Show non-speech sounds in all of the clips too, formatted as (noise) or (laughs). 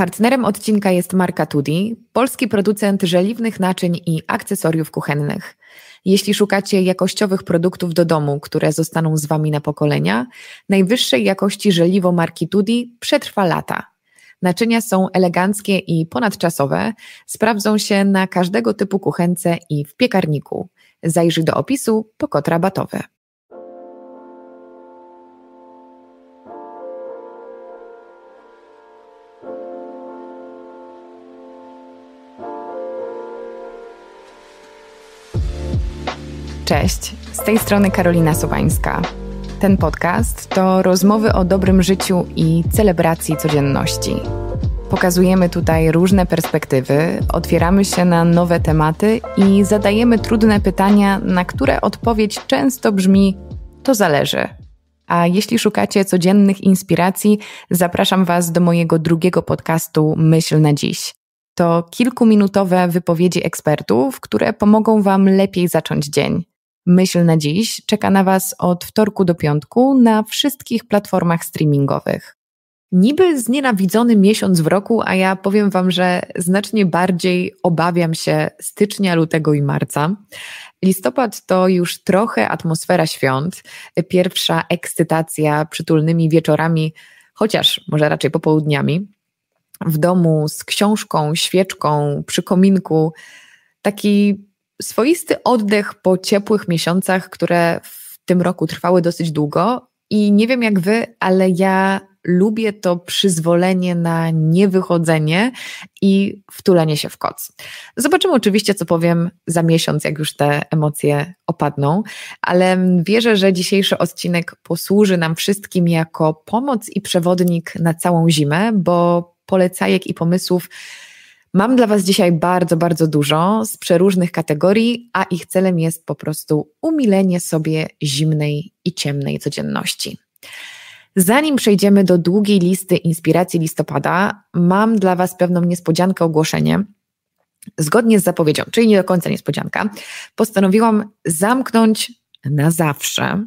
Partnerem odcinka jest marka Tudi, polski producent żeliwnych naczyń i akcesoriów kuchennych. Jeśli szukacie jakościowych produktów do domu, które zostaną z Wami na pokolenia, najwyższej jakości żeliwo marki Tudi przetrwa lata. Naczynia są eleganckie i ponadczasowe, sprawdzą się na każdego typu kuchence i w piekarniku. Zajrzyj do opisu po kod rabatowy. Cześć, z tej strony Karolina Sowańska. Ten podcast to rozmowy o dobrym życiu i celebracji codzienności. Pokazujemy tutaj różne perspektywy, otwieramy się na nowe tematy i zadajemy trudne pytania, na które odpowiedź często brzmi: to zależy. A jeśli szukacie codziennych inspiracji, zapraszam Was do mojego drugiego podcastu Myśl na dziś. To kilkuminutowe wypowiedzi ekspertów, które pomogą Wam lepiej zacząć dzień. Myśl na dziś czeka na Was od wtorku do piątku na wszystkich platformach streamingowych. Niby znienawidzony miesiąc w roku, a ja powiem Wam, że znacznie bardziej obawiam się stycznia, lutego i marca. Listopad to już trochę atmosfera świąt, pierwsza ekscytacja przytulnymi wieczorami, chociaż może raczej popołudniami, w domu z książką, świeczką, przy kominku. Taki swoisty oddech po ciepłych miesiącach, które w tym roku trwały dosyć długo. I nie wiem jak wy, ale ja lubię to przyzwolenie na niewychodzenie i wtulenie się w koc. Zobaczymy oczywiście, co powiem za miesiąc, jak już te emocje opadną, ale wierzę, że dzisiejszy odcinek posłuży nam wszystkim jako pomoc i przewodnik na całą zimę, bo polecajek i pomysłów Mam dla Was dzisiaj bardzo, bardzo dużo z przeróżnych kategorii, a ich celem jest po prostu umilenie sobie zimnej i ciemnej codzienności. Zanim przejdziemy do długiej listy inspiracji listopada, mam dla Was pewną niespodziankę ogłoszenie. Zgodnie z zapowiedzią, czyli nie do końca niespodzianka, postanowiłam zamknąć na zawsze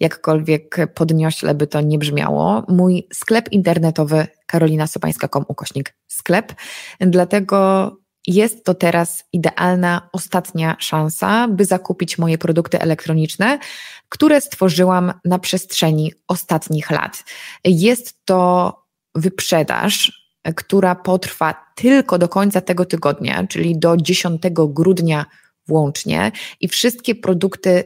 jakkolwiek podniośle by to nie brzmiało, mój sklep internetowy karolinasopańska.com ukośnik sklep. Dlatego jest to teraz idealna, ostatnia szansa, by zakupić moje produkty elektroniczne, które stworzyłam na przestrzeni ostatnich lat. Jest to wyprzedaż, która potrwa tylko do końca tego tygodnia, czyli do 10 grudnia włącznie, i wszystkie produkty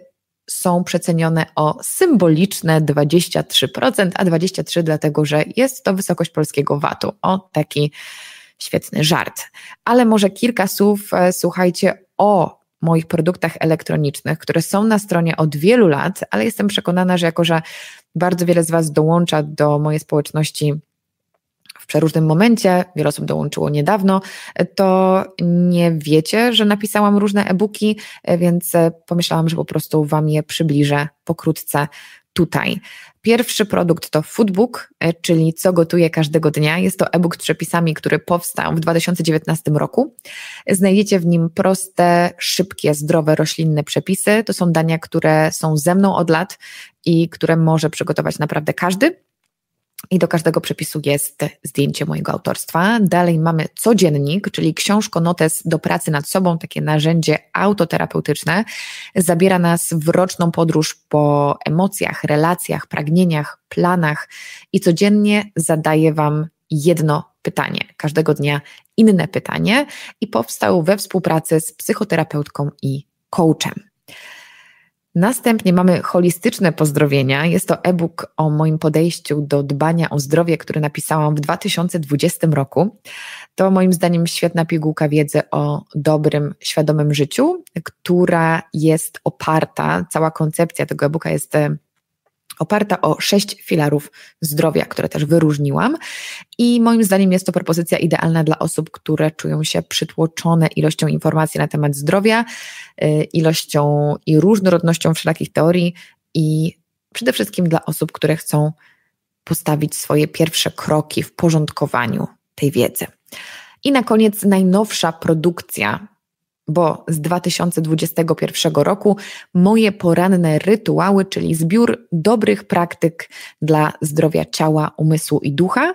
są przecenione o symboliczne 23%, a 23% dlatego, że jest to wysokość polskiego VAT-u. O taki świetny żart. Ale może kilka słów, e, słuchajcie, o moich produktach elektronicznych, które są na stronie od wielu lat, ale jestem przekonana, że jako, że bardzo wiele z Was dołącza do mojej społeczności przeróżnym momencie, wiele osób dołączyło niedawno, to nie wiecie, że napisałam różne e-booki, więc pomyślałam, że po prostu Wam je przybliżę pokrótce tutaj. Pierwszy produkt to Foodbook, czyli co gotuję każdego dnia. Jest to e-book z przepisami, który powstał w 2019 roku. Znajdziecie w nim proste, szybkie, zdrowe, roślinne przepisy. To są dania, które są ze mną od lat i które może przygotować naprawdę każdy. I do każdego przepisu jest zdjęcie mojego autorstwa. Dalej mamy codziennik, czyli książko-notes do pracy nad sobą, takie narzędzie autoterapeutyczne. Zabiera nas w roczną podróż po emocjach, relacjach, pragnieniach, planach i codziennie zadaje Wam jedno pytanie. Każdego dnia inne pytanie i powstał we współpracy z psychoterapeutką i coachem. Następnie mamy holistyczne pozdrowienia. Jest to e-book o moim podejściu do dbania o zdrowie, który napisałam w 2020 roku. To moim zdaniem świetna pigułka wiedzy o dobrym, świadomym życiu, która jest oparta, cała koncepcja tego e-booka jest e, oparta o sześć filarów zdrowia, które też wyróżniłam. I moim zdaniem jest to propozycja idealna dla osób, które czują się przytłoczone ilością informacji na temat zdrowia, y, ilością i różnorodnością wszelakich teorii i przede wszystkim dla osób, które chcą postawić swoje pierwsze kroki w porządkowaniu tej wiedzy. I na koniec najnowsza produkcja bo z 2021 roku moje poranne rytuały, czyli zbiór dobrych praktyk dla zdrowia ciała, umysłu i ducha.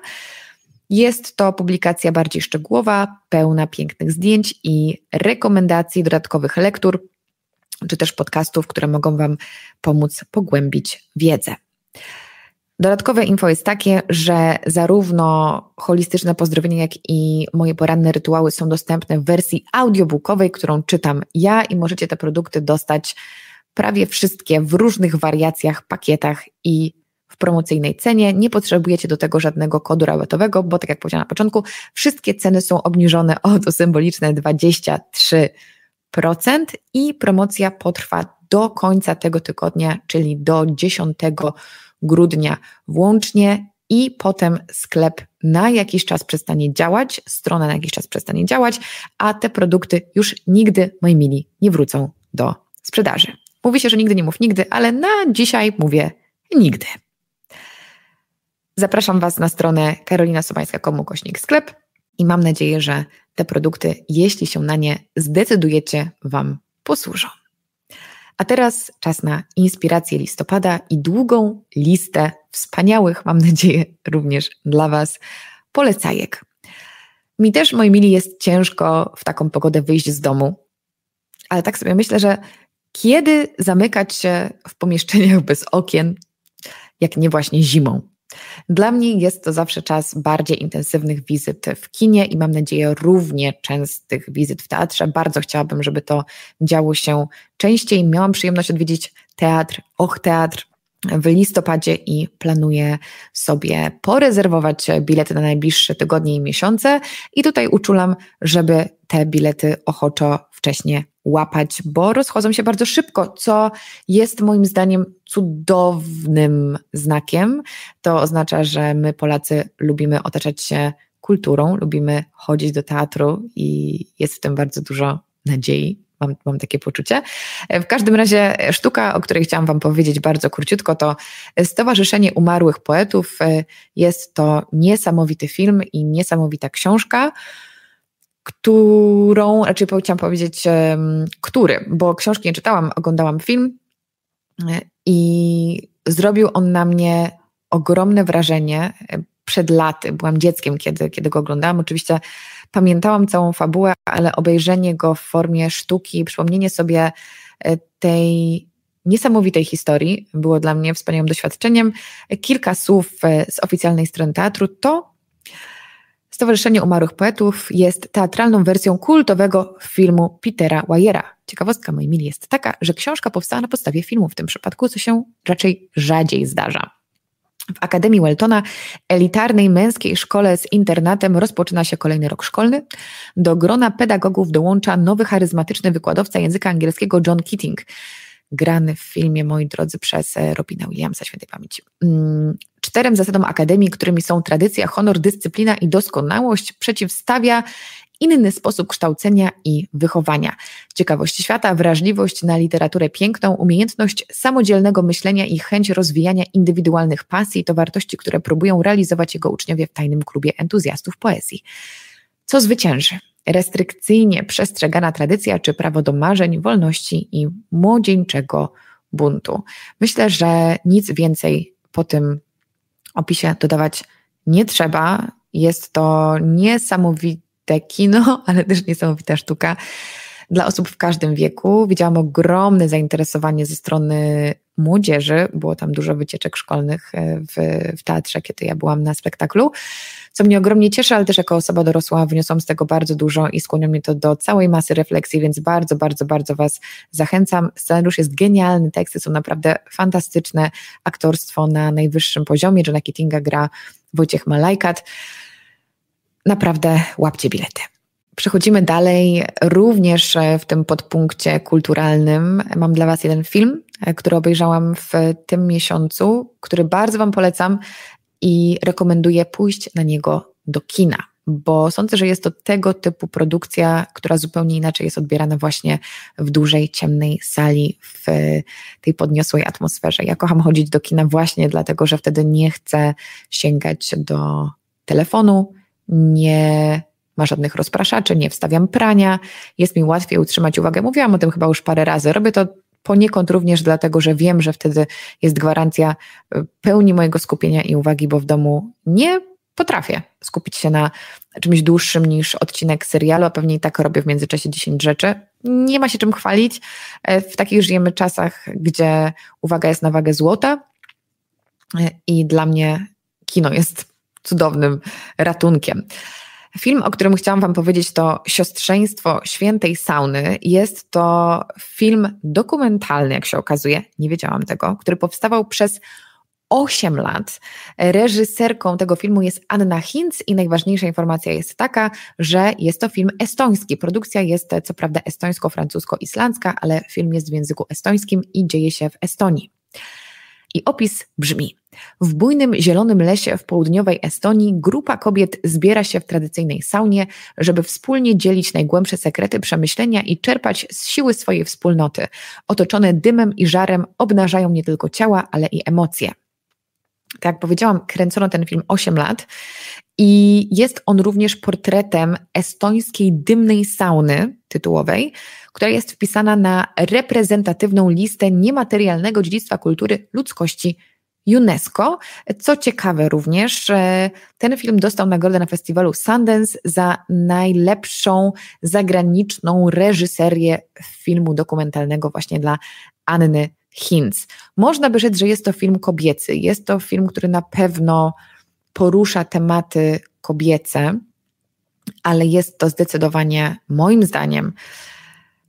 Jest to publikacja bardziej szczegółowa, pełna pięknych zdjęć i rekomendacji dodatkowych lektur, czy też podcastów, które mogą Wam pomóc pogłębić wiedzę. Dodatkowe info jest takie, że zarówno holistyczne pozdrowienie, jak i moje poranne rytuały są dostępne w wersji audiobookowej, którą czytam ja i możecie te produkty dostać prawie wszystkie w różnych wariacjach, pakietach i w promocyjnej cenie. Nie potrzebujecie do tego żadnego kodu rabatowego, bo tak jak powiedziałam na początku, wszystkie ceny są obniżone o to symboliczne 23% i promocja potrwa do końca tego tygodnia, czyli do 10 grudnia włącznie i potem sklep na jakiś czas przestanie działać, strona na jakiś czas przestanie działać, a te produkty już nigdy, moi mili, nie wrócą do sprzedaży. Mówi się, że nigdy nie mów nigdy, ale na dzisiaj mówię nigdy. Zapraszam Was na stronę karolinasobańska.com kośnik sklep i mam nadzieję, że te produkty, jeśli się na nie zdecydujecie, Wam posłużą. A teraz czas na inspirację listopada i długą listę wspaniałych, mam nadzieję, również dla Was polecajek. Mi też, moi mili, jest ciężko w taką pogodę wyjść z domu, ale tak sobie myślę, że kiedy zamykać się w pomieszczeniach bez okien, jak nie właśnie zimą? Dla mnie jest to zawsze czas bardziej intensywnych wizyt w kinie i mam nadzieję równie częstych wizyt w teatrze. Bardzo chciałabym, żeby to działo się częściej. Miałam przyjemność odwiedzić teatr, Och Teatr w listopadzie i planuję sobie porezerwować bilety na najbliższe tygodnie i miesiące. I tutaj uczulam, żeby te bilety ochoczo wcześniej łapać, bo rozchodzą się bardzo szybko, co jest moim zdaniem cudownym znakiem. To oznacza, że my Polacy lubimy otaczać się kulturą, lubimy chodzić do teatru i jest w tym bardzo dużo nadziei. Mam, mam takie poczucie. W każdym razie sztuka, o której chciałam Wam powiedzieć bardzo króciutko, to Stowarzyszenie Umarłych Poetów. Jest to niesamowity film i niesamowita książka którą, raczej chciałam powiedzieć, który, bo książki nie czytałam, oglądałam film e, i zrobił on na mnie ogromne wrażenie e, przed laty. Byłam dzieckiem, kiedy, kiedy go oglądałam. Oczywiście pamiętałam całą fabułę, ale obejrzenie go w formie sztuki, przypomnienie sobie e, tej niesamowitej historii było dla mnie wspaniałym doświadczeniem. Kilka słów z oficjalnej strony teatru to Stowarzyszenie Umarłych Poetów jest teatralną wersją kultowego filmu Petera Weyera. Ciekawostka, moi mili, jest taka, że książka powstała na podstawie filmu w tym przypadku, co się raczej rzadziej zdarza. W Akademii Weltona, elitarnej męskiej szkole z internatem, rozpoczyna się kolejny rok szkolny. Do grona pedagogów dołącza nowy charyzmatyczny wykładowca języka angielskiego John Keating, grany w filmie, moi drodzy, przez e, Robina Williamsa, świętej pamięci. Mm, czterem zasadom Akademii, którymi są tradycja, honor, dyscyplina i doskonałość, przeciwstawia inny sposób kształcenia i wychowania. Ciekawość świata, wrażliwość na literaturę piękną, umiejętność samodzielnego myślenia i chęć rozwijania indywidualnych pasji to wartości, które próbują realizować jego uczniowie w tajnym klubie entuzjastów poezji. Co zwycięży? Restrykcyjnie przestrzegana tradycja czy prawo do marzeń, wolności i młodzieńczego buntu? Myślę, że nic więcej po tym opisie dodawać nie trzeba. Jest to niesamowite kino, (laughs) ale też niesamowita sztuka dla osób w każdym wieku. Widziałam ogromne zainteresowanie ze strony młodzieży. Było tam dużo wycieczek szkolnych e, w, w teatrze, kiedy ja byłam na spektaklu, co mnie ogromnie cieszy, ale też jako osoba dorosła wyniosłam z tego bardzo dużo i skłoniło mnie to do całej masy refleksji, więc bardzo, bardzo, bardzo Was zachęcam. Scenariusz jest genialny, teksty są naprawdę fantastyczne, aktorstwo na najwyższym poziomie. Johna Keatinga gra Wojciech Malajkat. Naprawdę łapcie bilety. Przechodzimy dalej, również w tym podpunkcie kulturalnym. Mam dla Was jeden film, który obejrzałam w tym miesiącu, który bardzo Wam polecam i rekomenduję pójść na niego do kina, bo sądzę, że jest to tego typu produkcja, która zupełnie inaczej jest odbierana właśnie w dużej, ciemnej sali, w tej podniosłej atmosferze. Ja kocham chodzić do kina właśnie dlatego, że wtedy nie chcę sięgać do telefonu, nie ma żadnych rozpraszaczy, nie wstawiam prania, jest mi łatwiej utrzymać uwagę. Mówiłam o tym chyba już parę razy. Robię to poniekąd również dlatego, że wiem, że wtedy jest gwarancja e, pełni mojego skupienia i uwagi, bo w domu nie potrafię skupić się na czymś dłuższym niż odcinek serialu, a pewnie i tak robię w międzyczasie 10 rzeczy. Nie ma się czym chwalić. E, w takich żyjemy czasach, gdzie uwaga jest na wagę złota e, i dla mnie kino jest cudownym ratunkiem. Film, o którym chciałam Wam powiedzieć, to Siostrzeństwo Świętej Sauny. Jest to film dokumentalny, jak się okazuje, nie wiedziałam tego, który powstawał przez 8 lat. Reżyserką tego filmu jest Anna Hinz i najważniejsza informacja jest taka, że jest to film estoński. Produkcja jest co prawda estońsko-francusko-islandzka, ale film jest w języku estońskim i dzieje się w Estonii. I opis brzmi: w bujnym zielonym lesie w południowej Estonii grupa kobiet zbiera się w tradycyjnej saunie, żeby wspólnie dzielić najgłębsze sekrety przemyślenia i czerpać z siły swojej wspólnoty. Otoczone dymem i żarem obnażają nie tylko ciała, ale i emocje. Tak jak powiedziałam, kręcono ten film 8 lat i jest on również portretem estońskiej dymnej sauny tytułowej, która jest wpisana na reprezentatywną listę niematerialnego dziedzictwa kultury ludzkości UNESCO. Co ciekawe również, ten film dostał nagrodę na festiwalu Sundance za najlepszą zagraniczną reżyserię filmu dokumentalnego właśnie dla Anny Hinz. Można by rzec, że jest to film kobiecy. Jest to film, który na pewno porusza tematy kobiece, ale jest to zdecydowanie, moim zdaniem,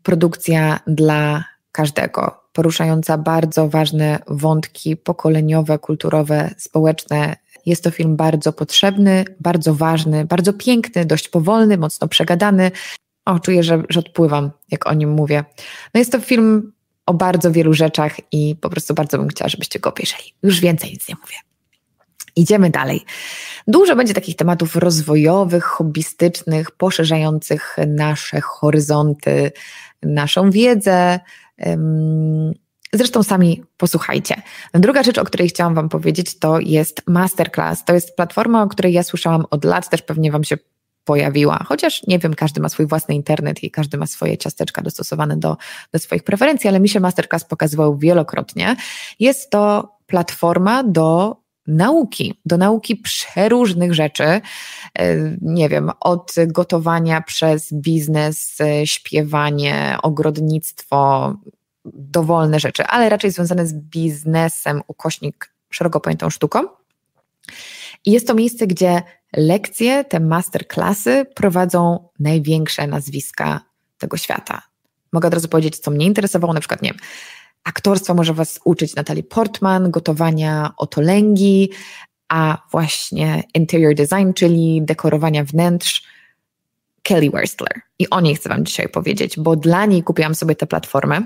produkcja dla każdego, poruszająca bardzo ważne wątki pokoleniowe, kulturowe, społeczne. Jest to film bardzo potrzebny, bardzo ważny, bardzo piękny, dość powolny, mocno przegadany. O, czuję, że, że odpływam, jak o nim mówię. No jest to film o bardzo wielu rzeczach i po prostu bardzo bym chciała, żebyście go obejrzeli. Już więcej nic nie mówię. Idziemy dalej. Dużo będzie takich tematów rozwojowych, hobbystycznych, poszerzających nasze horyzonty, naszą wiedzę. Zresztą sami posłuchajcie. Druga rzecz, o której chciałam Wam powiedzieć, to jest Masterclass. To jest platforma, o której ja słyszałam od lat, też pewnie Wam się pojawiła. Chociaż nie wiem, każdy ma swój własny internet i każdy ma swoje ciasteczka dostosowane do, do swoich preferencji, ale mi się Masterclass pokazywał wielokrotnie. Jest to platforma do nauki, do nauki przeróżnych rzeczy. E, nie wiem, od gotowania przez biznes, e, śpiewanie, ogrodnictwo, dowolne rzeczy, ale raczej związane z biznesem, ukośnik szeroko pojętą sztuką. I jest to miejsce, gdzie lekcje, te masterclassy prowadzą największe nazwiska tego świata. Mogę od razu powiedzieć, co mnie interesowało, na przykład, nie wiem, aktorstwa może Was uczyć Natalie Portman, gotowania otolęgi, a właśnie interior design, czyli dekorowania wnętrz, Kelly Werstler. I o niej chcę Wam dzisiaj powiedzieć, bo dla niej kupiłam sobie tę platformę.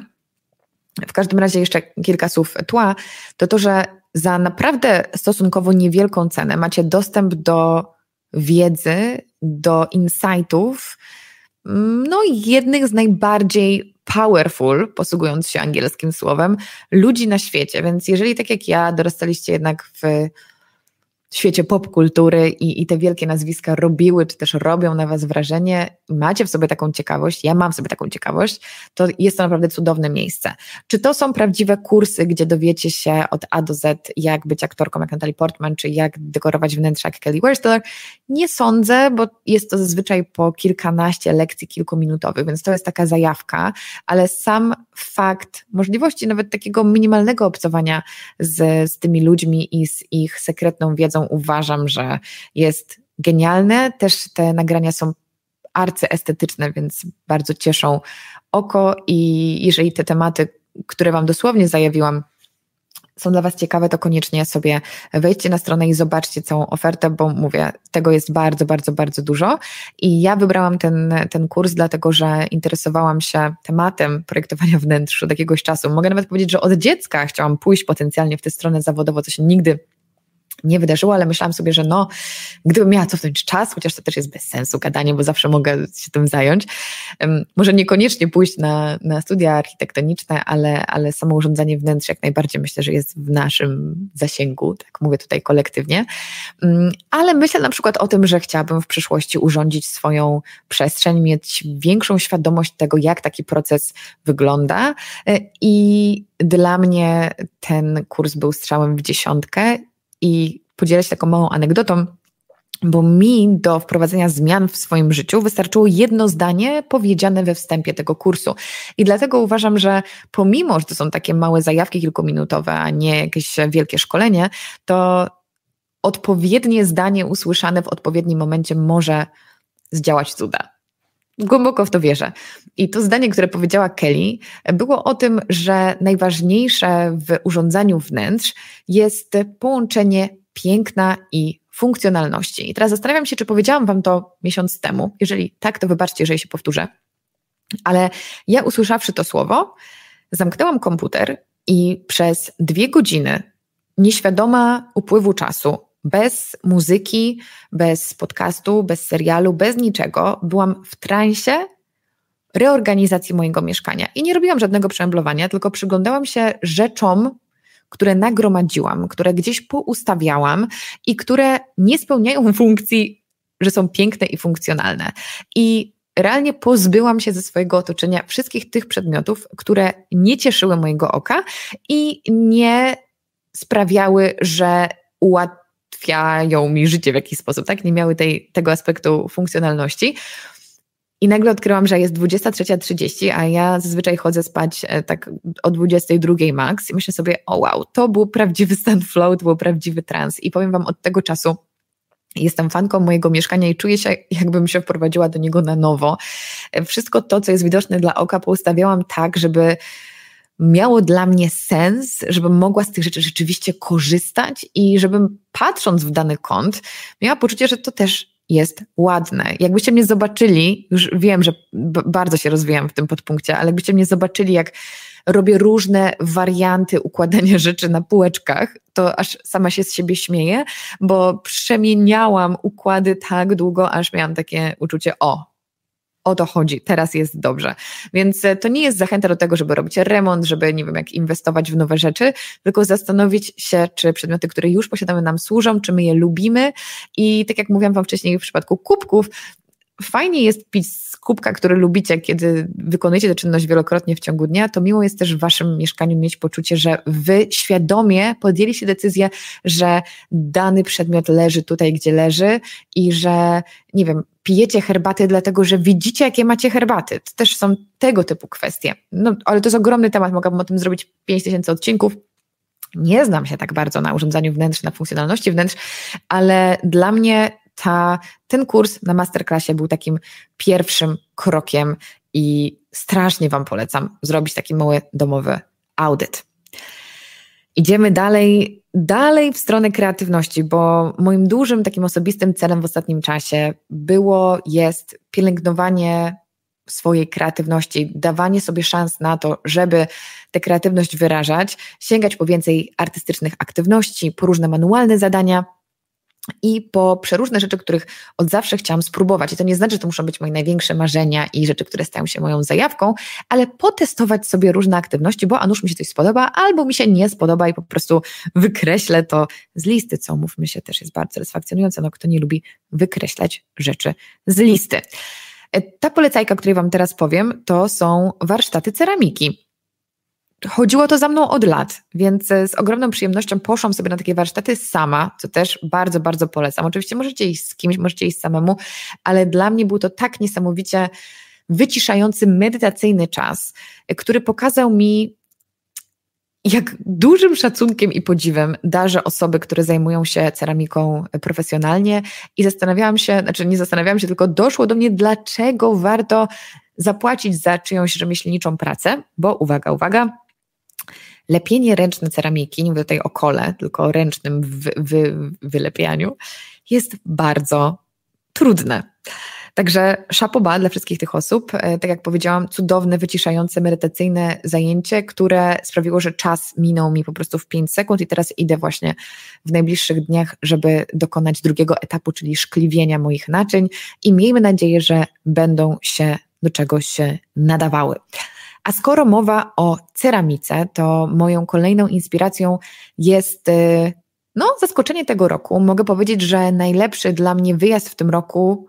W każdym razie jeszcze kilka słów tła, to to, że za naprawdę stosunkowo niewielką cenę macie dostęp do wiedzy, do insightów, no jednych z najbardziej powerful, posługując się angielskim słowem, ludzi na świecie. Więc jeżeli tak jak ja dorastaliście jednak w świecie popkultury i, i te wielkie nazwiska robiły, czy też robią na Was wrażenie, macie w sobie taką ciekawość, ja mam w sobie taką ciekawość, to jest to naprawdę cudowne miejsce. Czy to są prawdziwe kursy, gdzie dowiecie się od A do Z, jak być aktorką jak Natalie Portman, czy jak dekorować wnętrza jak Kelly Werstler? Nie sądzę, bo jest to zazwyczaj po kilkanaście lekcji kilkuminutowych, więc to jest taka zajawka, ale sam fakt możliwości nawet takiego minimalnego obcowania z, z tymi ludźmi i z ich sekretną wiedzą uważam, że jest genialne. Też te nagrania są arcyestetyczne, więc bardzo cieszą oko i jeżeli te tematy, które Wam dosłownie zajawiłam, są dla Was ciekawe, to koniecznie sobie wejdźcie na stronę i zobaczcie całą ofertę, bo mówię, tego jest bardzo, bardzo, bardzo dużo. I ja wybrałam ten, ten kurs, dlatego że interesowałam się tematem projektowania wnętrz od jakiegoś czasu. Mogę nawet powiedzieć, że od dziecka chciałam pójść potencjalnie w tę stronę zawodowo, co się nigdy nie wydarzyło, ale myślałam sobie, że no, gdybym miała cofnąć czas, chociaż to też jest bez sensu gadanie, bo zawsze mogę się tym zająć, może niekoniecznie pójść na, na studia architektoniczne, ale, ale samo urządzanie wnętrz jak najbardziej myślę, że jest w naszym zasięgu, tak mówię tutaj kolektywnie, ale myślę na przykład o tym, że chciałabym w przyszłości urządzić swoją przestrzeń, mieć większą świadomość tego, jak taki proces wygląda. E, i dla mnie ten kurs był strzałem w dziesiątkę i podzielę się taką małą anegdotą. bo mi do wprowadzenia zmian w swoim życiu wystarczyło jedno zdanie powiedziane we wstępie tego kursu. I dlatego uważam, że pomimo, że to są takie małe zajawki kilkuminutowe, a nie jakieś wielkie szkolenie, to odpowiednie zdanie usłyszane w odpowiednim momencie może zdziałać cuda. Głęboko w to wierzę. I to zdanie, które powiedziała Kelly, było o tym, że najważniejsze w urządzaniu wnętrz jest połączenie piękna i funkcjonalności. I teraz zastanawiam się, czy powiedziałam Wam to miesiąc temu. Jeżeli tak, to wybaczcie, jeżeli się powtórzę. Ale ja usłyszawszy to słowo, zamknęłam komputer i przez dwie godziny, nieświadoma upływu czasu, bez muzyki, bez podcastu, bez serialu, bez niczego, byłam w transie reorganizacji mojego mieszkania. I nie robiłam żadnego przemeblowania, tylko przyglądałam się rzeczom, które nagromadziłam, które gdzieś poustawiałam i które nie spełniają (laughs) funkcji, że są piękne i funkcjonalne. I realnie pozbyłam się ze swojego otoczenia wszystkich tych przedmiotów, które nie cieszyły mojego oka i nie sprawiały, że ułatwiają mi życie w jakiś sposób, tak? Nie miały tej, tego aspektu funkcjonalności. I nagle odkryłam, że jest 23.30, a ja zazwyczaj chodzę spać e, tak o 22 max i myślę sobie, o wow, to był prawdziwy stan flow, to był prawdziwy trans. I powiem Wam, od tego czasu Jestem fanką mojego mieszkania i czuję się, jakbym się wprowadziła do niego na nowo. E, wszystko to, co jest widoczne dla oka, poustawiałam tak, żeby miało dla mnie sens, żebym mogła z tych rzeczy rzeczywiście korzystać i żebym patrząc w dany kąt, miała poczucie, że to też jest ładne. Jakbyście mnie zobaczyli, już wiem, że bardzo się rozwijam w tym podpunkcie, ale jakbyście mnie zobaczyli, jak robię różne warianty układania (laughs) rzeczy na półeczkach, to aż sama się z siebie śmieję, bo przemieniałam układy tak długo, aż miałam takie uczucie, o, o to chodzi, teraz jest dobrze. Więc e, to nie jest zachęta do tego, żeby robić remont, żeby nie wiem, jak inwestować w nowe rzeczy, tylko zastanowić się, czy przedmioty, które już posiadamy, nam służą, czy my je lubimy. I tak jak mówiłam Wam wcześniej w przypadku kubków, fajnie jest pić z kubka, który lubicie, kiedy wykonujecie tę czynność wielokrotnie w ciągu dnia, to miło jest też w waszym mieszkaniu mieć poczucie, że wy świadomie podjęliście decyzję, że dany przedmiot leży tutaj, gdzie leży i że, nie wiem, pijecie herbaty dlatego, że widzicie, jakie macie herbaty. To też są tego typu kwestie. No, ale to jest ogromny temat, mogłabym o tym zrobić 5000 odcinków. Nie znam się tak bardzo na urządzaniu wnętrz, na funkcjonalności wnętrz, ale dla mnie ta, ten kurs na masterclassie był takim pierwszym krokiem i strasznie Wam polecam zrobić taki mały domowy audyt. Idziemy dalej, dalej w stronę kreatywności, bo moim dużym takim osobistym celem w ostatnim czasie było, jest pielęgnowanie swojej kreatywności, dawanie sobie szans na to, żeby tę kreatywność wyrażać, sięgać po więcej artystycznych aktywności, po różne manualne zadania, i po przeróżne rzeczy, których od zawsze chciałam spróbować. I to nie znaczy, że to muszą być moje największe marzenia i rzeczy, które stają się moją zajawką, ale potestować sobie różne aktywności, bo a nuż mi się coś spodoba, albo mi się nie spodoba i po prostu wykreślę to z listy, co mówmy się też jest bardzo satysfakcjonujące. No kto nie lubi wykreślać rzeczy z listy. E, ta polecajka, o której Wam teraz powiem, to są warsztaty ceramiki chodziło to za mną od lat, więc e, z ogromną przyjemnością poszłam sobie na takie warsztaty sama, co też bardzo, bardzo polecam. Oczywiście możecie iść z kimś, możecie iść samemu, ale dla mnie był to tak niesamowicie wyciszający, medytacyjny czas, e, który pokazał mi, jak dużym szacunkiem i podziwem darzę osoby, które zajmują się ceramiką profesjonalnie i zastanawiałam się, znaczy nie zastanawiałam się, tylko doszło do mnie, dlaczego warto zapłacić za czyjąś rzemieślniczą pracę, bo uwaga, uwaga, lepienie ręczne ceramiki, nie mówię tutaj o kole, tylko o ręcznym wy, wy, wylepianiu, jest bardzo trudne. Także szapoba dla wszystkich tych osób. E, tak jak powiedziałam, cudowne, wyciszające, medytacyjne zajęcie, które sprawiło, że czas minął mi po prostu w 5 sekund i teraz idę właśnie w najbliższych dniach, żeby dokonać drugiego etapu, czyli szkliwienia moich naczyń i miejmy nadzieję, że będą się do czegoś nadawały. A skoro mowa o ceramice, to moją kolejną inspiracją jest y, no, zaskoczenie tego roku. Mogę powiedzieć, że najlepszy dla mnie wyjazd w tym roku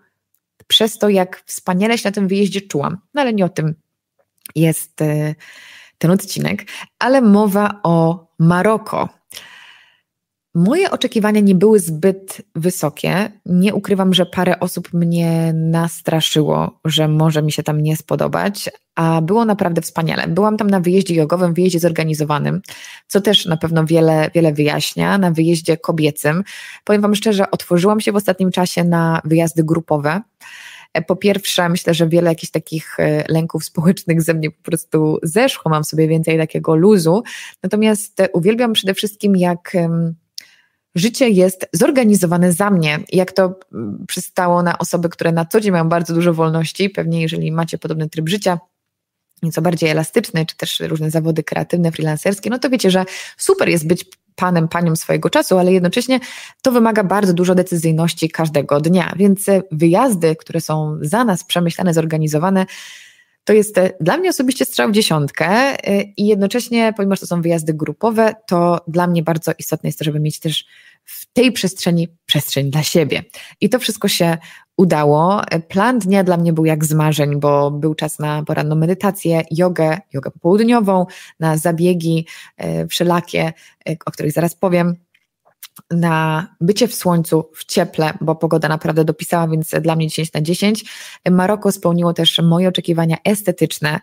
przez to, jak wspaniale się na tym wyjeździe czułam. No ale nie o tym jest y, ten odcinek, ale mowa o Maroko. Moje oczekiwania nie były zbyt wysokie. Nie ukrywam, że parę osób mnie nastraszyło, że może mi się tam nie spodobać, a było naprawdę wspaniale. Byłam tam na wyjeździe jogowym, wyjeździe zorganizowanym, co też na pewno wiele, wiele wyjaśnia, na wyjeździe kobiecym. Powiem Wam szczerze, otworzyłam się w ostatnim czasie na wyjazdy grupowe. Po pierwsze, myślę, że wiele jakichś takich e, lęków społecznych ze mnie po prostu zeszło, mam sobie więcej takiego luzu. Natomiast uwielbiam przede wszystkim, jak życie jest zorganizowane za mnie. Jak to mm, przystało na osoby, które na co dzień mają bardzo dużo wolności, pewnie jeżeli macie podobny tryb życia, nieco bardziej elastyczny, czy też różne zawody kreatywne, freelancerskie, no to wiecie, że super jest być panem, panią swojego czasu, ale jednocześnie to wymaga bardzo dużo decyzyjności każdego dnia. Więc wyjazdy, które są za nas przemyślane, zorganizowane, to jest e, dla mnie osobiście strzał dziesiątkę e, i jednocześnie, że to są wyjazdy grupowe, to dla mnie bardzo istotne jest to, żeby mieć też w tej przestrzeni przestrzeń dla siebie. I to wszystko się udało. E, plan dnia dla mnie był jak z marzeń, bo był czas na poranną medytację, jogę, jogę popołudniową, na zabiegi wszelakie, o których zaraz powiem na bycie w słońcu, w cieple, bo pogoda naprawdę dopisała, więc dla mnie 10 na 10. Maroko spełniło też moje oczekiwania estetyczne.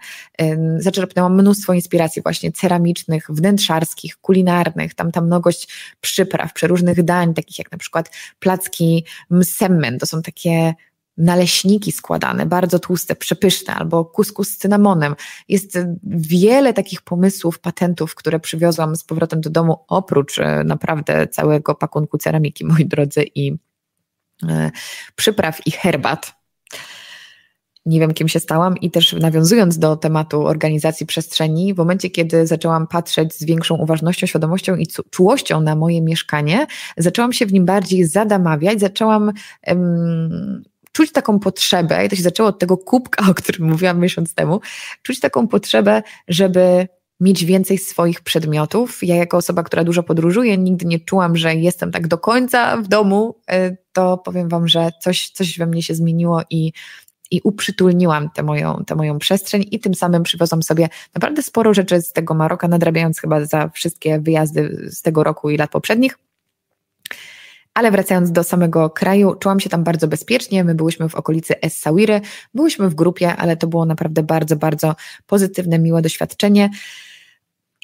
Zaczerpnęłam mnóstwo inspiracji właśnie ceramicznych, wnętrzarskich, kulinarnych. Tam ta mnogość przypraw, przeróżnych dań, takich jak na przykład placki msemmen. To są takie naleśniki składane, bardzo tłuste, przepyszne, albo kuskus z cynamonem. Jest wiele takich pomysłów, patentów, które przywiozłam z powrotem do domu, oprócz e, naprawdę całego pakunku ceramiki, moi drodzy, i e, przypraw i herbat. Nie wiem, kim się stałam, i też nawiązując do tematu organizacji przestrzeni, w momencie, kiedy zaczęłam patrzeć z większą uważnością, świadomością i czułością na moje mieszkanie, zaczęłam się w nim bardziej zadamawiać, zaczęłam um, czuć taką potrzebę, i to się zaczęło od tego kubka, (laughs) o którym mówiłam miesiąc temu, czuć taką potrzebę, żeby mieć więcej swoich przedmiotów. Ja, jako osoba, która dużo podróżuje, nigdy nie czułam, że jestem tak do końca w domu. E, to powiem Wam, że coś, coś we mnie się zmieniło i, i uprzytulniłam tę moją, tę moją przestrzeń i tym samym przywiozłam sobie naprawdę sporo rzeczy z tego Maroka, nadrabiając chyba za wszystkie wyjazdy z tego roku i lat poprzednich. Ale wracając do samego kraju, czułam się tam bardzo bezpiecznie. My byłyśmy w okolicy Essaouira, byłyśmy w grupie, ale to było naprawdę bardzo, bardzo pozytywne, miłe doświadczenie.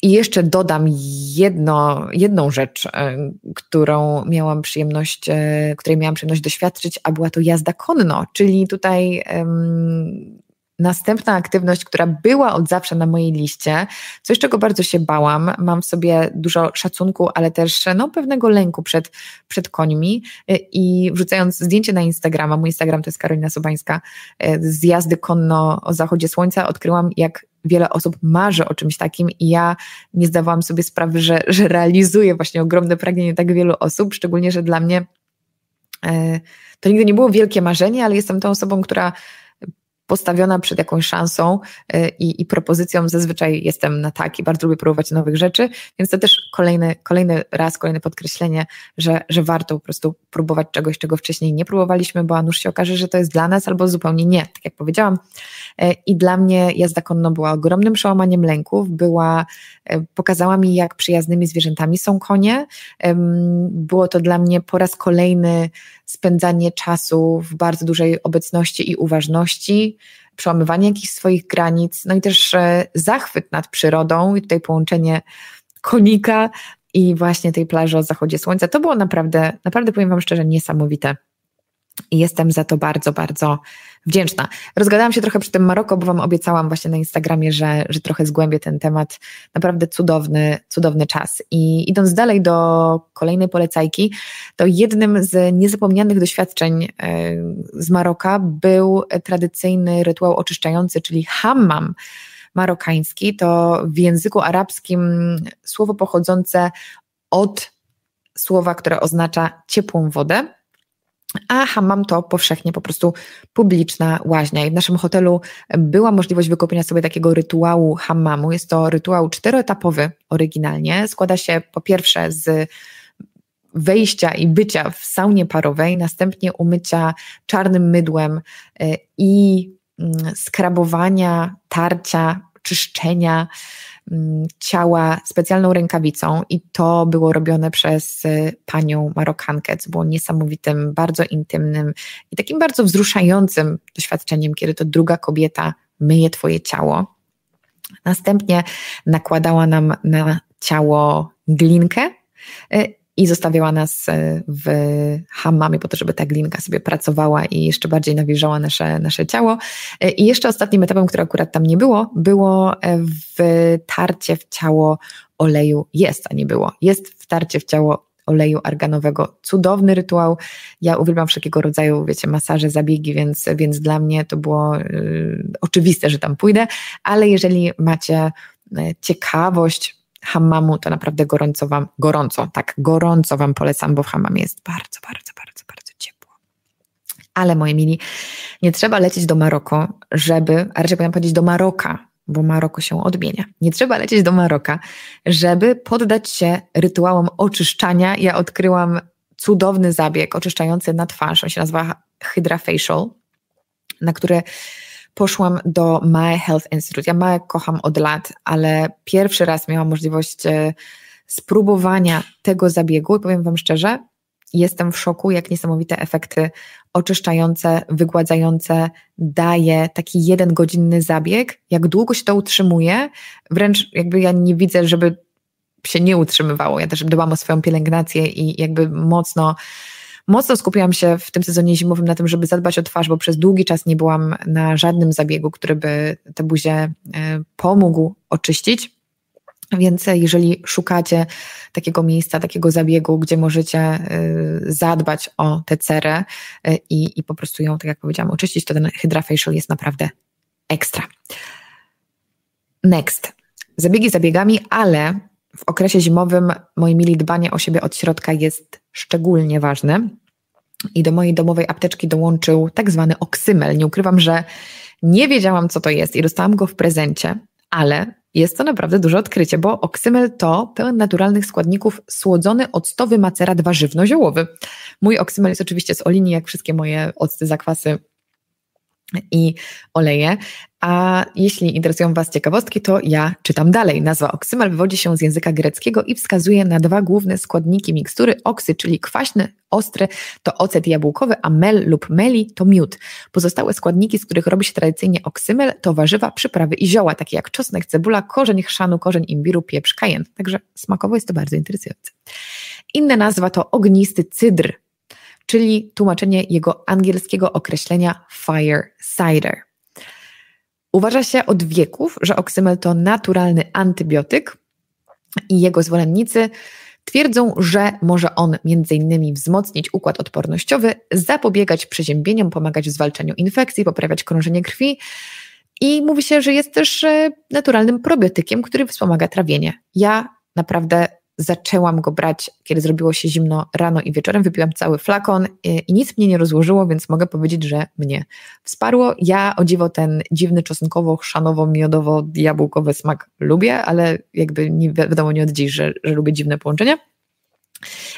I jeszcze dodam jedno, jedną rzecz, e, którą miałam przyjemność, e, której miałam przyjemność doświadczyć, a była to jazda konno, czyli tutaj um, Następna aktywność, która była od zawsze na mojej liście, coś czego bardzo się bałam, mam w sobie dużo szacunku, ale też no, pewnego lęku przed, przed końmi. I wrzucając zdjęcie na Instagrama, mój Instagram to jest Karolina Sobańska, z jazdy konno o zachodzie słońca odkryłam jak wiele osób marzy o czymś takim i ja nie zdawałam sobie sprawy, że, że realizuję właśnie ogromne pragnienie tak wielu osób, szczególnie, że dla mnie e, to nigdy nie było wielkie marzenie, ale jestem tą osobą, która postawiona przed jakąś szansą y, i, i, propozycją, zazwyczaj jestem na tak i bardzo lubię próbować nowych rzeczy, więc to też kolejny, kolejny raz, kolejne podkreślenie, że, że warto po prostu próbować czegoś, czego wcześniej nie próbowaliśmy, bo a nuż się okaże, że to jest dla nas albo zupełnie nie, tak jak powiedziałam. Y, I dla mnie jazda konno była ogromnym przełamaniem lęków, była, y, pokazała mi, jak przyjaznymi zwierzętami są konie. Było to dla mnie po raz kolejny spędzanie czasu w bardzo dużej obecności i uważności, przełamywanie jakichś swoich granic, no i też e, zachwyt nad przyrodą i tutaj połączenie konika i właśnie tej plaży o zachodzie słońca. To było naprawdę, naprawdę powiem Wam szczerze, niesamowite. I jestem za to bardzo, bardzo wdzięczna. Rozgadałam się trochę przy tym Maroko, bo Wam obiecałam właśnie na Instagramie, że, że trochę zgłębię ten temat. Naprawdę cudowny, cudowny czas. I idąc dalej do kolejnej polecajki, to jednym z niezapomnianych doświadczeń e, z Maroka był tradycyjny rytuał oczyszczający, czyli hammam marokański. To w języku arabskim słowo pochodzące od słowa, które oznacza ciepłą wodę a hammam to powszechnie po prostu publiczna łaźnia. I w naszym hotelu była możliwość wykupienia sobie takiego rytuału hammamu. Jest to rytuał czteroetapowy oryginalnie. Składa się po pierwsze z wejścia i bycia w saunie parowej, następnie umycia czarnym mydłem y, i mm, skrabowania, tarcia, czyszczenia ciała specjalną rękawicą i to było robione przez y, panią Marokankę, co było niesamowitym, bardzo intymnym i takim bardzo wzruszającym doświadczeniem, kiedy to druga kobieta myje twoje ciało. Następnie nakładała nam na ciało glinkę y, i zostawiała nas e, w hammamie po to, żeby ta glinka sobie pracowała i jeszcze bardziej nawilżała nasze, nasze ciało. E, I jeszcze ostatnim etapem, który akurat tam nie było, było e, wtarcie w ciało oleju. Jest, a nie było. Jest wtarcie w ciało oleju arganowego. Cudowny rytuał. Ja uwielbiam wszelkiego rodzaju, wiecie, masaże, zabiegi, więc, więc dla mnie to było y, oczywiste, że tam pójdę, ale jeżeli macie ciekawość hammamu, to naprawdę gorąco wam, gorąco, tak, gorąco wam polecam, bo w hammamie jest bardzo, bardzo, bardzo, bardzo ciepło. Ale moi mili, nie trzeba lecieć do Maroko, żeby, a raczej powinien powiedzieć do Maroka, bo Maroko się odmienia. Nie trzeba lecieć do Maroka, żeby poddać się rytuałom oczyszczania. Ja odkryłam cudowny zabieg oczyszczający na twarz. On się nazywa Hydra Facial, na które poszłam do My Health Institute. Ja Mae kocham od lat, ale pierwszy raz miałam możliwość e, spróbowania tego zabiegu i powiem Wam szczerze, jestem w szoku, jak niesamowite efekty oczyszczające, wygładzające daje taki jeden godzinny zabieg, jak długo się to utrzymuje, wręcz jakby ja nie widzę, żeby się nie utrzymywało. Ja też dbałam o swoją pielęgnację i jakby mocno Mocno skupiłam się w tym sezonie zimowym na tym, żeby zadbać o twarz, bo przez długi czas nie byłam na żadnym zabiegu, który by tę buzię e, pomógł oczyścić. Więc jeżeli szukacie takiego miejsca, takiego zabiegu, gdzie możecie e, zadbać o tę cerę e, i, i po prostu ją, tak jak powiedziałam, oczyścić, to ten Hydra Facial jest naprawdę ekstra. Next. Zabiegi zabiegami, ale w okresie zimowym, moi mili, dbanie o siebie od środka jest szczególnie ważne. I do mojej domowej apteczki dołączył tak zwany oksymel. Nie ukrywam, że nie wiedziałam, co to jest i dostałam go w prezencie, ale jest to naprawdę duże odkrycie, bo oksymel to pełen naturalnych składników słodzony octowy macerat warzywno-ziołowy. Mój oksymel jest oczywiście z olini, jak wszystkie moje octy, zakwasy i oleje. A jeśli interesują Was ciekawostki, to ja czytam dalej. Nazwa oksymal wywodzi się z języka greckiego i wskazuje na dwa główne składniki mikstury. Oksy, czyli kwaśny, ostry, to ocet jabłkowy, a mel lub meli to miód. Pozostałe składniki, z których robi się tradycyjnie oksymel, to warzywa, przyprawy i zioła, takie jak czosnek, cebula, korzeń chrzanu, korzeń imbiru, pieprz, kajen. Także smakowo jest to bardzo interesujące. Inna nazwa to ognisty cydr, czyli tłumaczenie jego angielskiego określenia fire cider. Uważa się od wieków, że oksymel to naturalny antybiotyk i jego zwolennicy twierdzą, że może on m.in. wzmocnić układ odpornościowy, zapobiegać przeziębieniom, pomagać w zwalczaniu infekcji, poprawiać krążenie krwi. I mówi się, że jest też e, naturalnym probiotykiem, który wspomaga trawienie. Ja naprawdę zaczęłam go brać, kiedy zrobiło się zimno rano i wieczorem. Wypiłam cały flakon i, i nic mnie nie rozłożyło, więc mogę powiedzieć, że mnie wsparło. Ja o dziwo ten dziwny czosnkowo-chrzanowo-miodowo-jabłkowy smak lubię, ale jakby nie wiadomo nie od dziś, że, że lubię dziwne połączenia.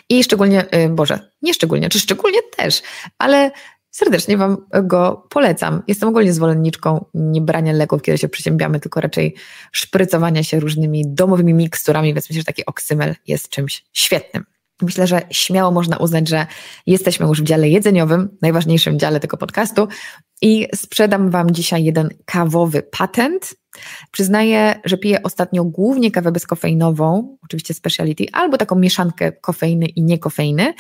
I szczególnie, y, Boże, nie szczególnie, czy szczególnie też, ale serdecznie Wam go polecam. Jestem ogólnie zwolenniczką nie brania leków, kiedy się przeziębiamy, tylko raczej szprycowania się różnymi domowymi miksturami, więc myślę, że taki oksymel jest czymś świetnym. Myślę, że śmiało można uznać, że jesteśmy już w dziale jedzeniowym, najważniejszym dziale tego podcastu i sprzedam Wam dzisiaj jeden kawowy patent. Przyznaję, że piję ostatnio głównie kawę bezkofeinową, oczywiście speciality, albo taką mieszankę kofeiny i niekofeiny.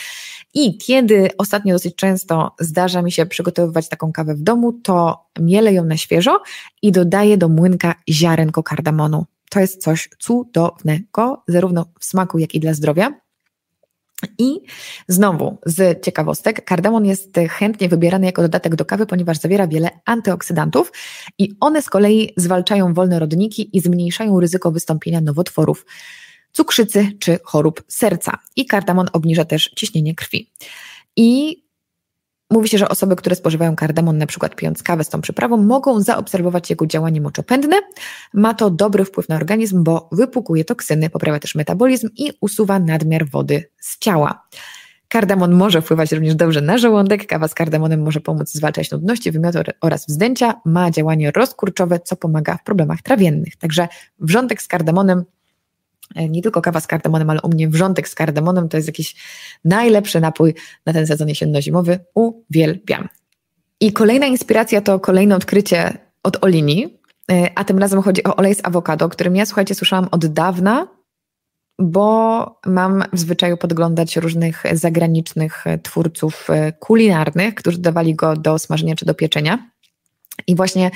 I kiedy ostatnio dosyć często zdarza mi się przygotowywać taką kawę w domu, to mielę ją na świeżo i dodaję do młynka ziarenko kardamonu. To jest coś cudownego, zarówno w smaku, jak i dla zdrowia. I znowu z ciekawostek, kardamon jest chętnie wybierany jako dodatek do kawy, ponieważ zawiera wiele antyoksydantów i one z kolei zwalczają wolne rodniki i zmniejszają ryzyko wystąpienia nowotworów, cukrzycy czy chorób serca. I kardamon obniża też ciśnienie krwi. I Mówi się, że osoby, które spożywają kardamon, na przykład pijąc kawę z tą przyprawą, mogą zaobserwować jego działanie moczopędne. Ma to dobry wpływ na organizm, bo wypłukuje toksyny, poprawia też metabolizm i usuwa nadmiar wody z ciała. Kardamon może wpływać również dobrze na żołądek. Kawa z kardamonem może pomóc zwalczać nudności, wymioty oraz wzdęcia. Ma działanie rozkurczowe, co pomaga w problemach trawiennych. Także wrzątek z kardamonem nie tylko kawa z kardamonem, ale u mnie wrzątek z kardamonem to jest jakiś najlepszy napój na ten sezon jesienno-zimowy. Uwielbiam. I kolejna inspiracja to kolejne odkrycie od Olini, e, a tym razem chodzi o olej z awokado, którym ja, słuchajcie, słyszałam od dawna, bo mam w zwyczaju podglądać różnych zagranicznych twórców e, kulinarnych, którzy dawali go do smażenia czy do pieczenia. I właśnie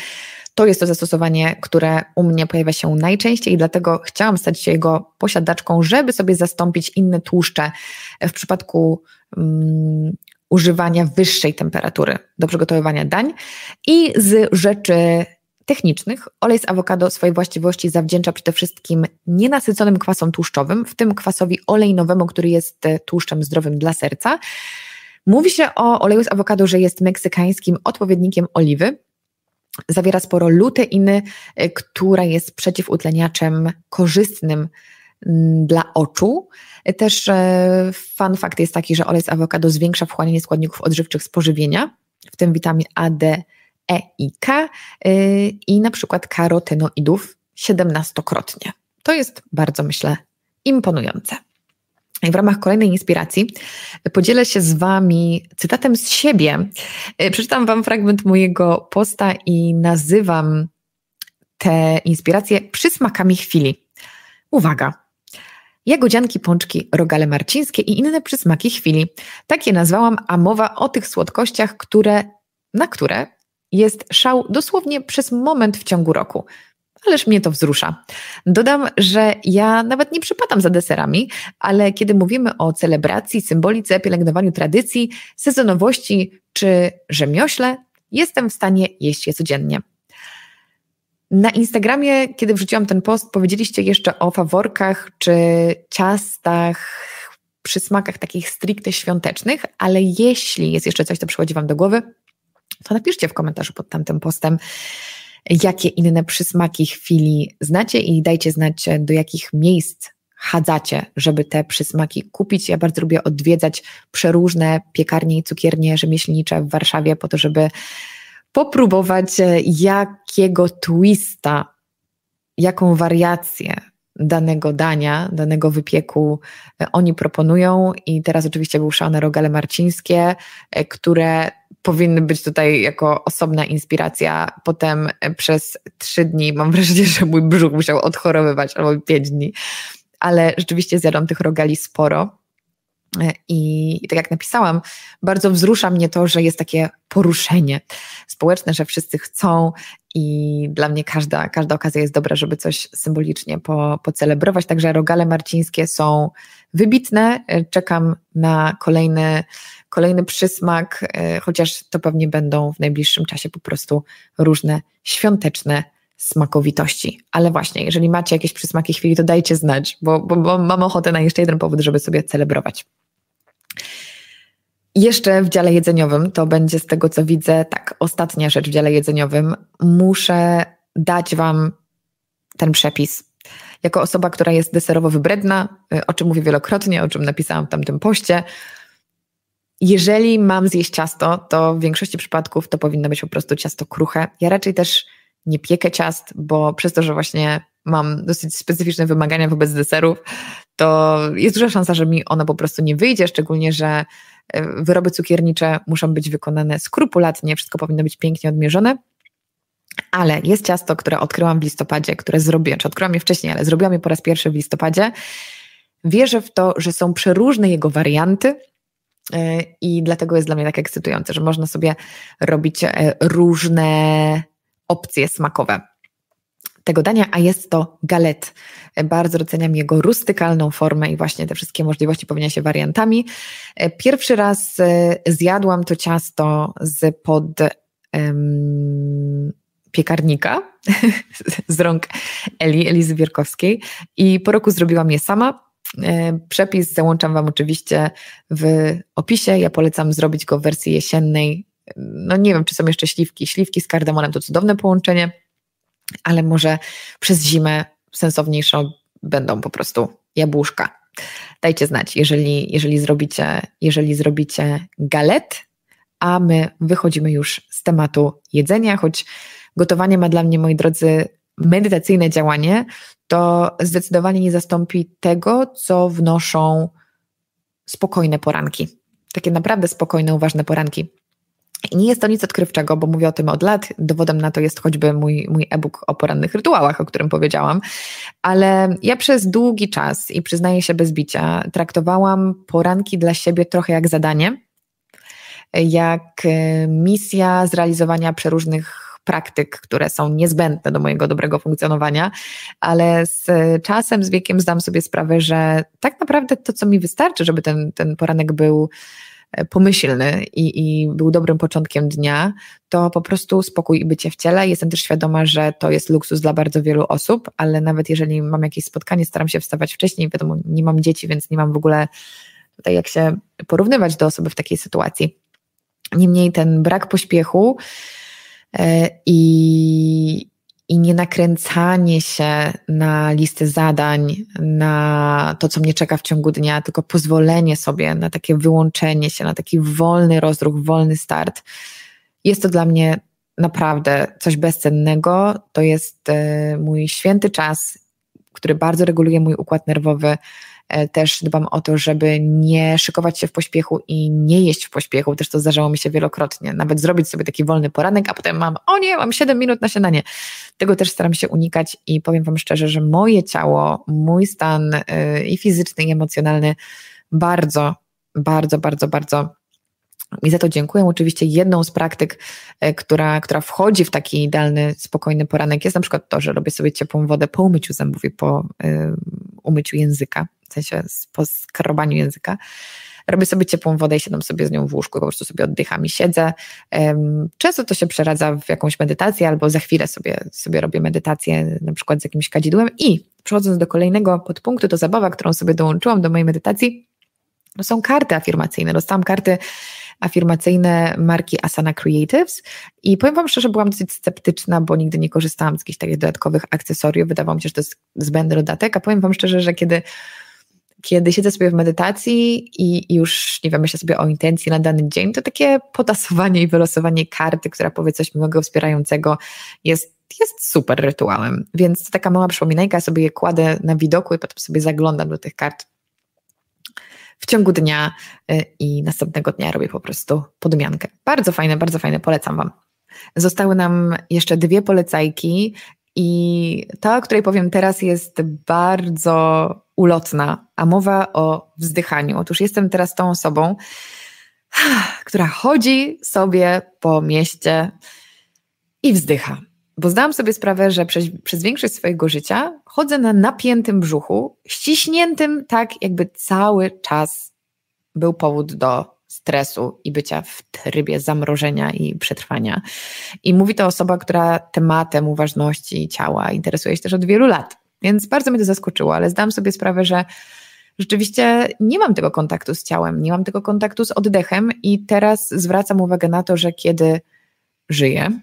to jest to zastosowanie, które u mnie pojawia się najczęściej i dlatego chciałam stać się jego posiadaczką, żeby sobie zastąpić inne tłuszcze w przypadku um, używania wyższej temperatury do przygotowywania dań. I z rzeczy technicznych olej z awokado swoje właściwości zawdzięcza przede wszystkim nienasyconym kwasom tłuszczowym, w tym kwasowi olejnowemu, który jest e, tłuszczem zdrowym dla serca. Mówi się o oleju z awokado, że jest meksykańskim odpowiednikiem oliwy. Zawiera sporo luteiny, e, która jest przeciwutleniaczem korzystnym dla oczu. Też e, fun fact jest taki, że olej z awokado zwiększa wchłanianie składników odżywczych z pożywienia, w tym witamin A, D, E i K i na przykład karotenoidów 17-krotnie. To jest bardzo, myślę, imponujące. W ramach kolejnej inspiracji podzielę się z Wami cytatem z siebie. Y, przeczytam Wam fragment mojego posta i nazywam te inspiracje przysmakami chwili. Uwaga! Jagodzianki, pączki, rogale marcińskie i inne przysmaki chwili. Tak je nazwałam, a mowa o tych słodkościach, które, na które jest szał dosłownie przez moment w ciągu roku. Ależ mnie to wzrusza. Dodam, że ja nawet nie przypadam za deserami, ale kiedy mówimy o celebracji, symbolice, pielęgnowaniu tradycji, sezonowości czy rzemiośle, jestem w stanie jeść je codziennie. Na Instagramie, kiedy wrzuciłam ten post, powiedzieliście jeszcze o faworkach czy ciastach, przysmakach takich stricte świątecznych, ale jeśli jest jeszcze coś, co przychodzi Wam do głowy, to napiszcie w komentarzu pod tamtym postem, jakie inne przysmaki chwili znacie i dajcie znać, do jakich miejsc chadzacie, żeby te przysmaki kupić. Ja bardzo lubię odwiedzać przeróżne piekarnie i cukiernie rzemieślnicze w Warszawie po to, żeby popróbować jakiego twista, jaką wariację danego dania, danego wypieku oni proponują i teraz oczywiście był szalone rogale marcińskie, które powinny być tutaj jako osobna inspiracja. Potem przez trzy dni mam wrażenie, (laughs) że mój brzuch musiał odchorowywać, albo pięć dni. Ale rzeczywiście zjadłam tych rogali sporo. I, I tak jak napisałam, bardzo wzrusza mnie to, że jest takie poruszenie społeczne, że wszyscy chcą i dla mnie każda, każda okazja jest dobra, żeby coś symbolicznie po, pocelebrować. Także rogale marcińskie są wybitne. Czekam na kolejny, kolejny przysmak, e, chociaż to pewnie będą w najbliższym czasie po prostu różne świąteczne smakowitości. Ale właśnie, jeżeli macie jakieś przysmaki chwili, to dajcie znać, bo, bo, bo mam ochotę na jeszcze jeden powód, żeby sobie celebrować. Jeszcze w dziale jedzeniowym, to będzie z tego co widzę, tak, ostatnia rzecz w dziale jedzeniowym. Muszę dać Wam ten przepis. Jako osoba, która jest deserowo wybredna, y, o czym mówię wielokrotnie, o czym napisałam w tamtym poście, jeżeli mam zjeść ciasto, to w większości przypadków to powinno być po prostu ciasto kruche. Ja raczej też nie piekę ciast, bo przez to, że właśnie mam dosyć specyficzne wymagania wobec deserów, to jest duża szansa, że mi ono po prostu nie wyjdzie, szczególnie, że wyroby cukiernicze muszą być wykonane skrupulatnie, wszystko powinno być pięknie odmierzone. Ale jest ciasto, które odkryłam w listopadzie, które zrobiłam, czy odkryłam je wcześniej, ale zrobiłam je po raz pierwszy w listopadzie. Wierzę w to, że są przeróżne jego warianty, e, i dlatego jest dla mnie tak ekscytujące, że można sobie robić e, różne opcje smakowe tego dania, a jest to galet. Bardzo doceniam jego rustykalną formę i właśnie te wszystkie możliwości pełnienia się wariantami. Pierwszy raz e, zjadłam to ciasto z pod um, piekarnika (laughs) z rąk Eli, Elizy Wierkowskiej i po roku zrobiłam je sama. E, przepis załączam Wam oczywiście w opisie. Ja polecam zrobić go w wersji jesiennej. No nie wiem, czy są jeszcze śliwki. Śliwki z kardemonem to cudowne połączenie ale może przez zimę sensowniejszą będą po prostu jabłuszka. Dajcie znać, jeżeli, jeżeli, zrobicie, jeżeli zrobicie galet, a my wychodzimy już z tematu jedzenia, choć gotowanie ma dla mnie, moi drodzy, medytacyjne działanie, to zdecydowanie nie zastąpi tego, co wnoszą spokojne poranki. Takie naprawdę spokojne, uważne poranki. Nie jest to nic odkrywczego, bo mówię o tym od lat. Dowodem na to jest choćby mój, mój e-book o porannych rytuałach, o którym powiedziałam. Ale ja przez długi czas, i przyznaję się bez bicia, traktowałam poranki dla siebie trochę jak zadanie, jak e, misja zrealizowania przeróżnych praktyk, które są niezbędne do mojego dobrego funkcjonowania, ale z czasem, z wiekiem zdam sobie sprawę, że tak naprawdę to, co mi wystarczy, żeby ten, ten poranek był e, pomyślny i, i był dobrym początkiem dnia, to po prostu spokój i bycie w ciele. Jestem też świadoma, że to jest luksus dla bardzo wielu osób, ale nawet jeżeli mam jakieś spotkanie, staram się wstawać wcześniej. Wiadomo, nie mam dzieci, więc nie mam w ogóle tutaj jak się porównywać do osoby w takiej sytuacji. Niemniej ten brak pośpiechu E, i, i nie nakręcanie się na listę zadań, na to, co mnie czeka w ciągu dnia, tylko pozwolenie sobie na takie wyłączenie się, na taki wolny rozruch, wolny start. Jest to dla mnie naprawdę coś bezcennego. To jest e, mój święty czas, który bardzo reguluje mój układ nerwowy też dbam o to, żeby nie szykować się w pośpiechu i nie jeść w pośpiechu. Też to zdarzało mi się wielokrotnie. Nawet zrobić sobie taki wolny poranek, a potem mam, o nie, mam 7 minut na śniadanie. Tego też staram się unikać i powiem Wam szczerze, że moje ciało, mój stan e, i fizyczny, i emocjonalny bardzo, bardzo, bardzo, bardzo i za to dziękuję. Oczywiście jedną z praktyk, e, która, która wchodzi w taki idealny, spokojny poranek jest na przykład to, że robię sobie ciepłą wodę po umyciu zębów i po y, umyciu języka w sensie po skrobaniu języka. Robię sobie ciepłą wodę i siadam sobie z nią w łóżku, po prostu sobie oddycham i siedzę. Często to się przeradza w jakąś medytację, albo za chwilę sobie, sobie robię medytację, na przykład z jakimś kadzidłem. I przechodząc do kolejnego podpunktu, to zabawa, którą sobie dołączyłam do mojej medytacji, to są karty afirmacyjne. Dostałam karty afirmacyjne marki Asana Creatives i powiem Wam szczerze, byłam dosyć sceptyczna, bo nigdy nie korzystałam z jakichś takich dodatkowych akcesoriów. Wydawało mi się, że to jest zbędny dodatek, a powiem Wam szczerze, że kiedy kiedy siedzę sobie w medytacji i już, nie wiem, myślę sobie o intencji na dany dzień, to takie potasowanie i wylosowanie karty, która powie coś miłego, wspierającego, jest, jest super rytuałem. Więc taka mała przypominajka, sobie je kładę na widoku i potem sobie zaglądam do tych kart w ciągu dnia y, i następnego dnia robię po prostu podmiankę. Bardzo fajne, bardzo fajne, polecam Wam. Zostały nam jeszcze dwie polecajki i ta, o której powiem teraz, jest bardzo ulotna, a mowa o wzdychaniu. Otóż jestem teraz tą osobą, (sighs) która chodzi sobie po mieście i wzdycha. Bo zdałam sobie sprawę, że przez, przez większość swojego życia chodzę na napiętym brzuchu, ściśniętym tak, jakby cały czas był powód do stresu i bycia w trybie zamrożenia i przetrwania. I mówi to osoba, która tematem uważności ciała interesuje się też od wielu lat. Więc bardzo mnie to zaskoczyło, ale zdałam sobie sprawę, że rzeczywiście nie mam tego kontaktu z ciałem, nie mam tego kontaktu z oddechem i teraz zwracam uwagę na to, że kiedy żyję,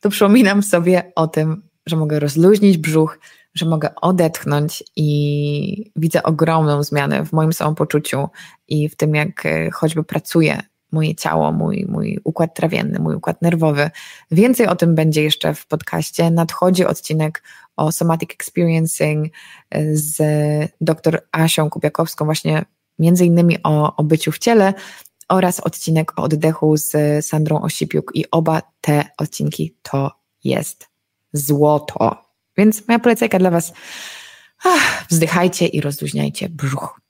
to przypominam sobie o tym, że mogę rozluźnić brzuch, że mogę odetchnąć i widzę ogromną zmianę w moim samopoczuciu i w tym, jak e, choćby pracuję moje ciało, mój, mój układ trawienny, mój układ nerwowy. Więcej o tym będzie jeszcze w podcaście. Nadchodzi odcinek o somatic experiencing e, z dr Asią Kubiakowską, właśnie między innymi o, o byciu w ciele oraz odcinek o oddechu z Sandrą Osipiuk i oba te odcinki to jest złoto. Więc moja polecajka dla Was, ach, wzdychajcie i rozluźniajcie brzuch.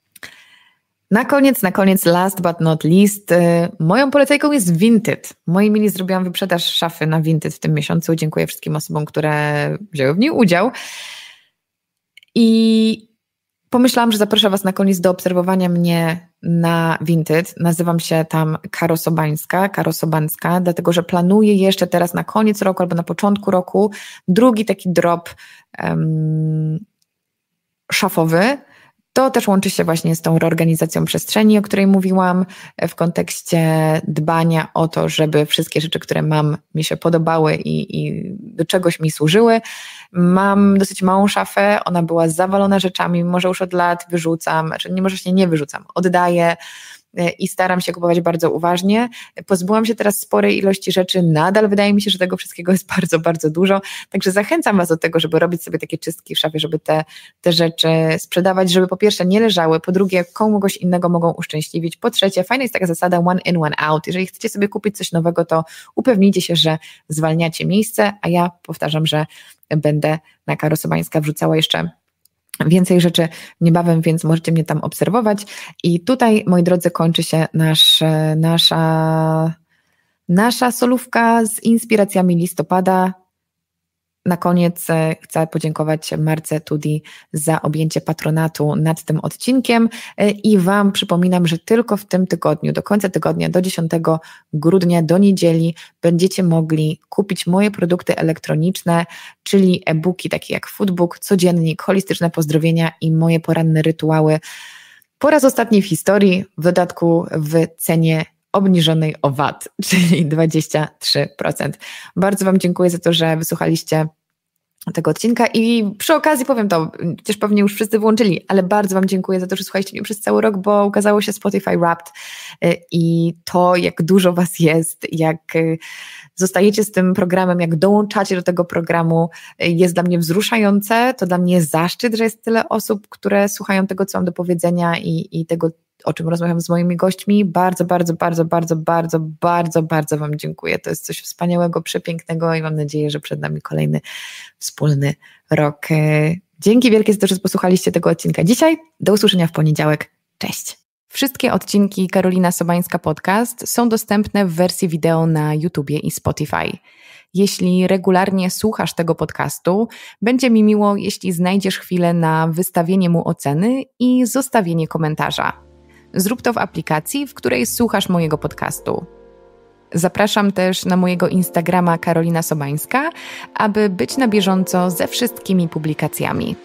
Na koniec, na koniec, last but not least, y, moją polecajką jest Vinted. Moi mini zrobiłam wyprzedaż szafy na Vinted w tym miesiącu. Dziękuję wszystkim osobom, które wzięły w niej udział. I pomyślałam, że zaproszę Was na koniec do obserwowania mnie na Vinted. Nazywam się tam Karo Sobańska, Karo Sobańska, dlatego że planuję jeszcze teraz na koniec roku albo na początku roku drugi taki drop um, szafowy, To też łączy się właśnie z tą reorganizacją przestrzeni, o której mówiłam, w kontekście dbania o to, żeby wszystkie rzeczy, które mam, mi się podobały i, i do czegoś mi służyły. Mam dosyć małą szafę, ona była zawalona rzeczami, może już od lat wyrzucam, znaczy nie może się nie wyrzucam, oddaję i staram się kupować bardzo uważnie. Pozbyłam się teraz sporej ilości rzeczy, nadal wydaje mi się, że tego wszystkiego jest (laughs) bardzo, bardzo dużo, także zachęcam Was do tego, żeby robić sobie takie czystki w szafie, żeby te, te rzeczy sprzedawać, żeby po pierwsze nie leżały, po drugie komuś innego mogą uszczęśliwić, po trzecie fajna jest taka zasada one in, one out. Jeżeli chcecie sobie kupić coś nowego, to upewnijcie się, że zwalniacie miejsce, a ja powtarzam, że będę na Karosobańska wrzucała jeszcze Więcej rzeczy niebawem, więc możecie mnie tam obserwować. I tutaj, moi drodzy, kończy się nasz, nasza, nasza solówka z inspiracjami listopada. Na koniec e, chcę podziękować Marce Tudi za objęcie patronatu nad tym odcinkiem e, i Wam przypominam, że tylko w tym tygodniu, do końca tygodnia, do 10 grudnia, do niedzieli, będziecie mogli kupić moje produkty elektroniczne, czyli e-booki takie jak Foodbook, codziennik, holistyczne pozdrowienia i moje poranne rytuały. Po raz ostatni w historii, w dodatku w cenie obniżonej o VAT, (laughs) czyli 23%. Bardzo Wam dziękuję za to, że wysłuchaliście tego odcinka i przy okazji powiem to, przecież pewnie już wszyscy wyłączyli, ale bardzo Wam dziękuję za to, że słuchaliście mnie przez cały rok, bo ukazało się Spotify Wrapped y, i to, jak dużo Was jest, jak y, zostajecie z tym programem, jak dołączacie do tego programu, y, jest dla mnie wzruszające, to dla mnie zaszczyt, że jest tyle osób, które słuchają tego, co mam do powiedzenia i, i tego, o czym rozmawiam z moimi gośćmi. Bardzo, bardzo, bardzo, bardzo, bardzo, bardzo, bardzo Wam dziękuję. To jest coś wspaniałego, przepięknego i mam nadzieję, że przed nami kolejny wspólny rok. Dzięki wielkie za to, że posłuchaliście tego odcinka dzisiaj. Do usłyszenia w poniedziałek. Cześć. Wszystkie odcinki Karolina Sobańska Podcast są dostępne w wersji wideo na YouTubie i Spotify. Jeśli regularnie słuchasz tego podcastu, będzie mi miło, jeśli znajdziesz chwilę na wystawienie mu oceny i zostawienie komentarza. Zrób to w aplikacji, w której słuchasz mojego podcastu. Zapraszam też na mojego Instagrama Karolina Sobańska, aby być na bieżąco ze wszystkimi publikacjami.